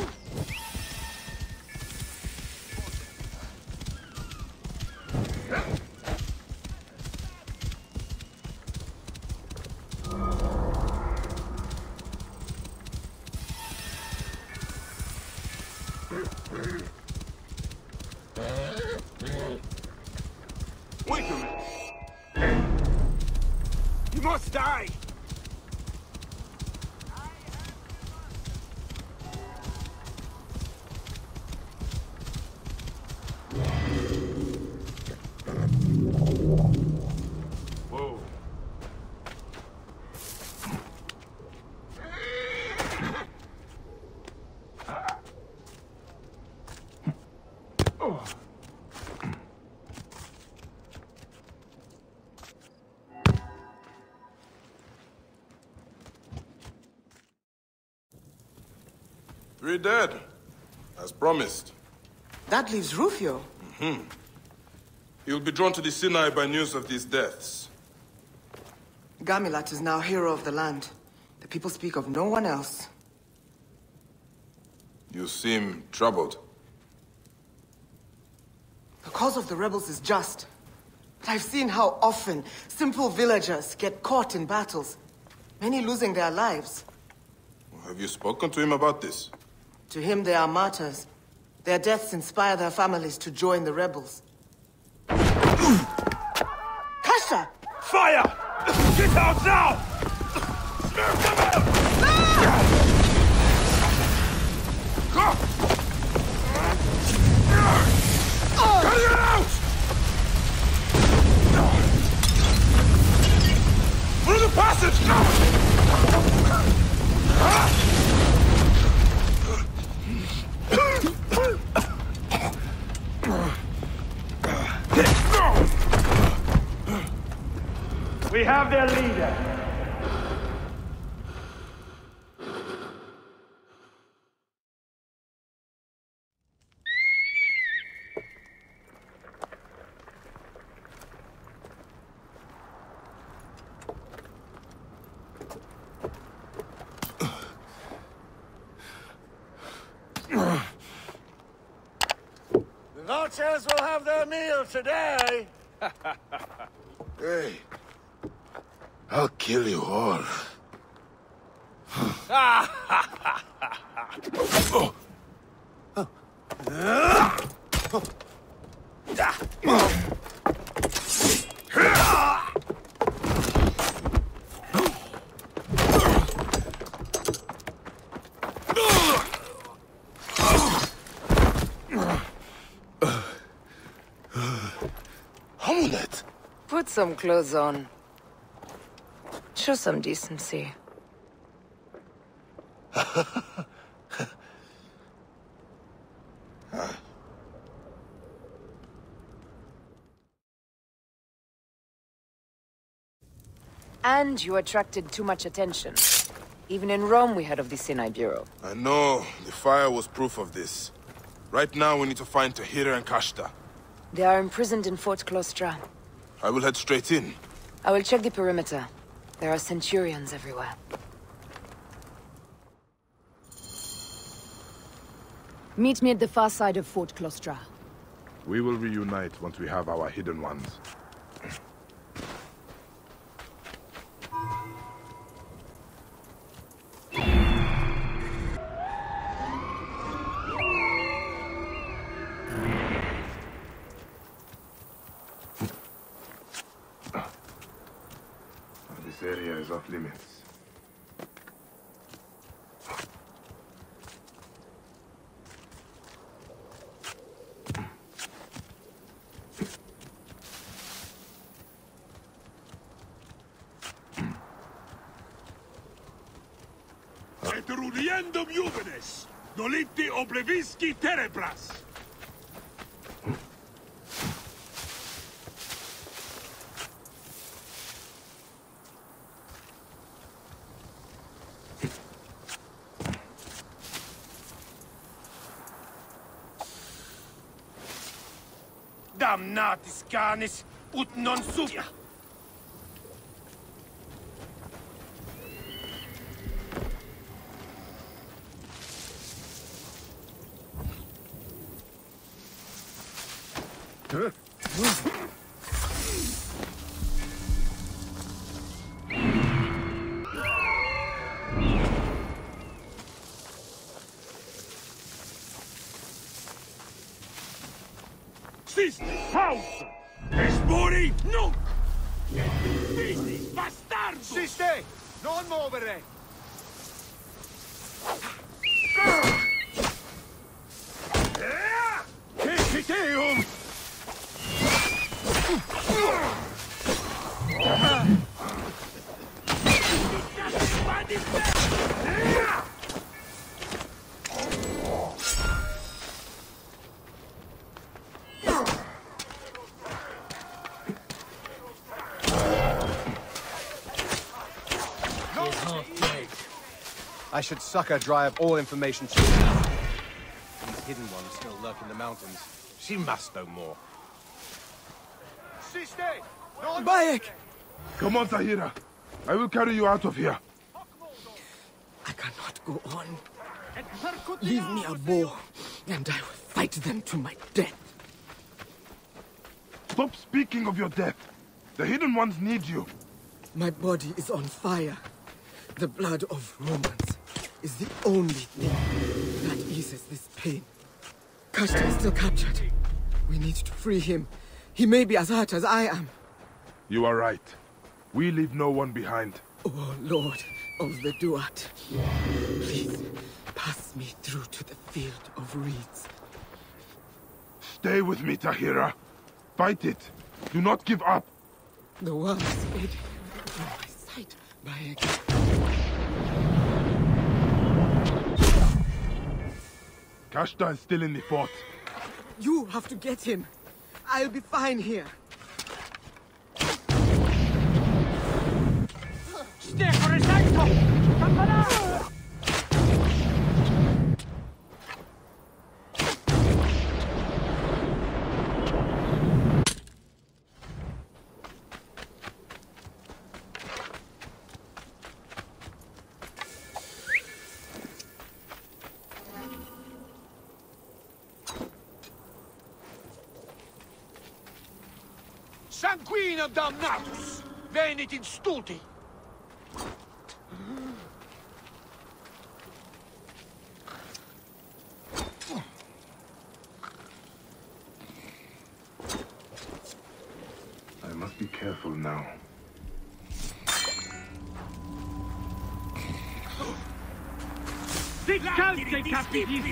Ooh. Three dead, as promised. That leaves Rufio. Mm-hmm. He'll be drawn to the Sinai by news of these deaths. Gamilat is now hero of the land. The people speak of no one else. You seem troubled. The cause of the rebels is just. But I've seen how often simple villagers get caught in battles, many losing their lives. Have you spoken to him about this? To him, they are martyrs. Their deaths inspire their families to join the rebels. Kasha! Fire! Get out now! Smear them out! Cut it out! Through the passage! We have their leader. The vultures will have their meal today. Hey. I'll kill you all. Put some clothes on. Show some decency. And you attracted too much attention. Even in Rome, we heard of the Sinai Bureau. I know. The fire was proof of this. Right now, we need to find Tahira and Kashta. They are imprisoned in Fort Klostra. I will head straight in. I will check the perimeter. There are centurions everywhere. Meet me at the far side of Fort Klostra. We will reunite once we have our Hidden Ones. Is off limits. Eteruliendum juvenes! Terebras! Μανάτης κάνεις, ούτ νον σούφια. Huh? Espori non! Finis bastardo! Siste! Non muovere! I should sucker of all information she has. These hidden ones still lurk in the mountains. She must know more. Siste! Non Bayek! Come on, Tahira. I will carry you out of here. I cannot go on. Leave me a bow, and I will fight them to my death. Stop speaking of your death. The Hidden Ones need you. My body is on fire. The blood of Romans is the only thing that eases this pain. Kashta is still captured. We need to free him. He may be as hurt as I am. You are right. We leave no one behind. Oh, Lord of the Duat. Please, pass me through to the field of reeds. Stay with me, Tahira. Fight it. Do not give up. The world is fading from my sight, Bayek. Kashta is still in the fort. You have to get him. I'll be fine here. Sanguina damnatus! Venit in stulti! I must be careful now. Diccante capiti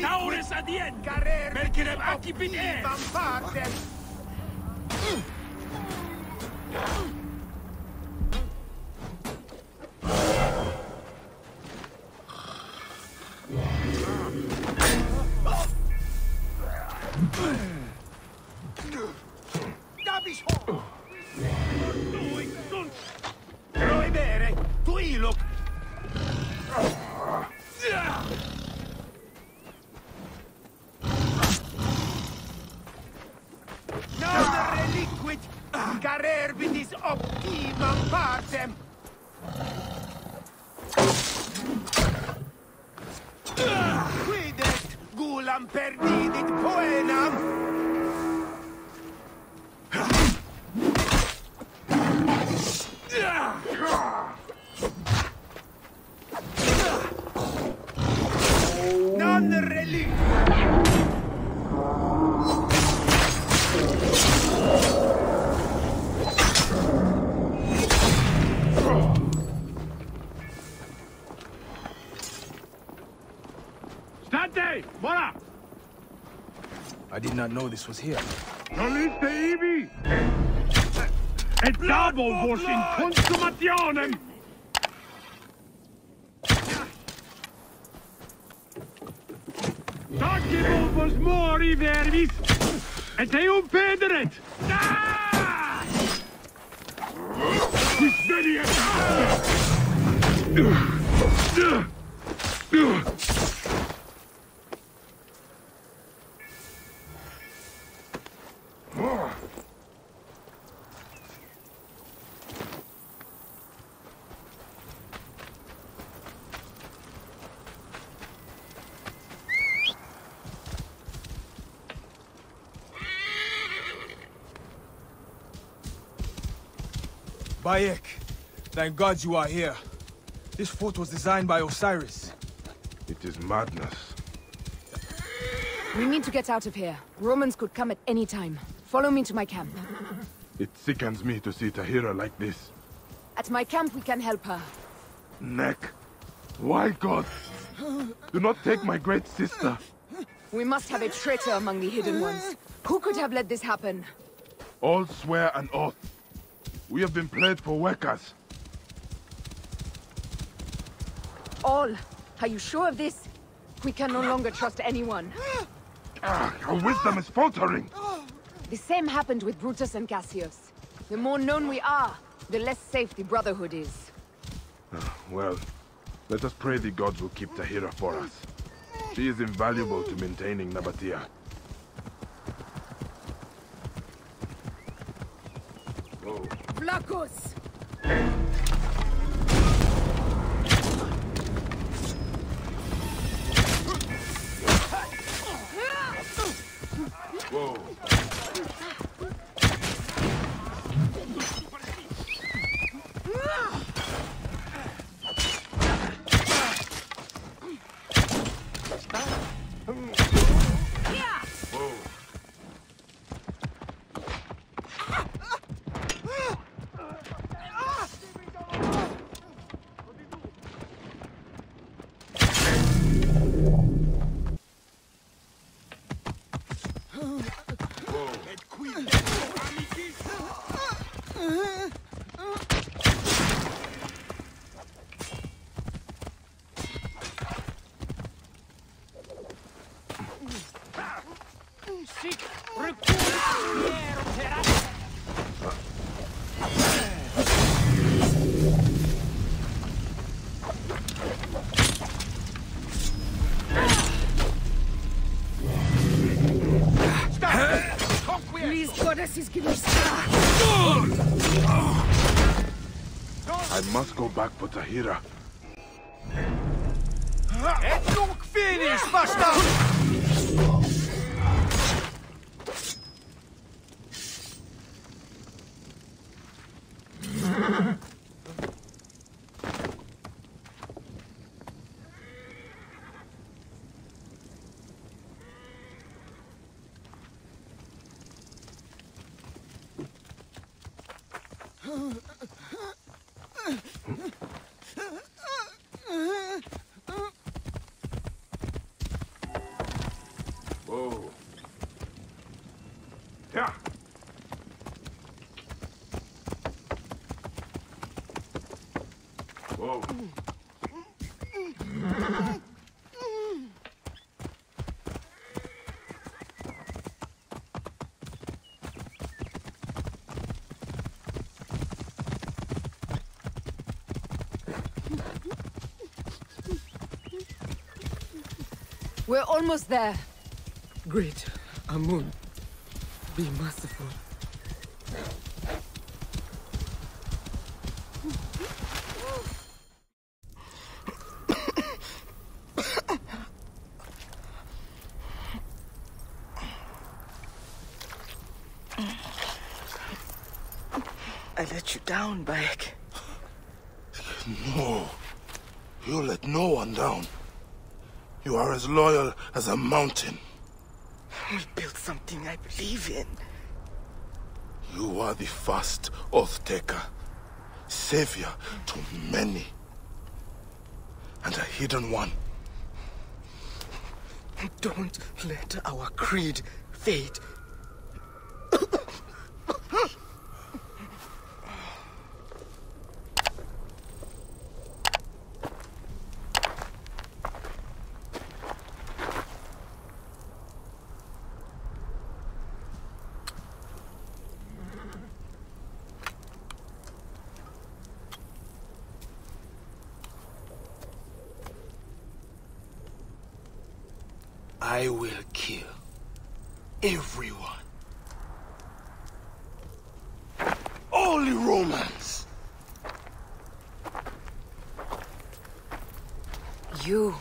da vis! Non Rabetaures adien! Mercerem acipit e! Dabis not know this was here. Et dabo vos in consumationem! Dagivo vos mori vervis! Et eum pederet! Quis! Bayek, thank God you are here. This fort was designed by Osiris. It is madness. We need to get out of here. Romans could come at any time. Follow me to my camp. It sickens me to see Tahira like this. At my camp, we can help her. Neck. Why, God? Do not take my great sister. We must have a traitor among the Hidden Ones. Who could have let this happen? All swear an oath. We have been played for workers. All. Are you sure of this? We can no longer trust anyone. Ah, our wisdom is faltering. The same happened with Brutus and Cassius. The more known we are, the less safe the Brotherhood is. Well, let us pray the gods will keep Tahira for us. She is invaluable to maintaining Nabatea. Tacos! Uh. I must go back for Tahira. Look finish, bastard! Whoa. Yeah. Whoa. We're almost there. Great Amun, be merciful. I let you down, Bayek. No. You let no one down. You are as loyal as a mountain. We built something I believe in. You are the first oath taker, savior to many, and a hidden one. Don't let our creed fate. I will kill everyone. Only Romans. You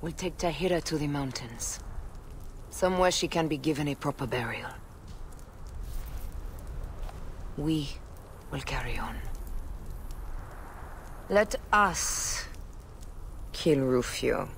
will take Tahira to the mountains. Somewhere she can be given a proper burial. We will carry on. Let us kill Rufio.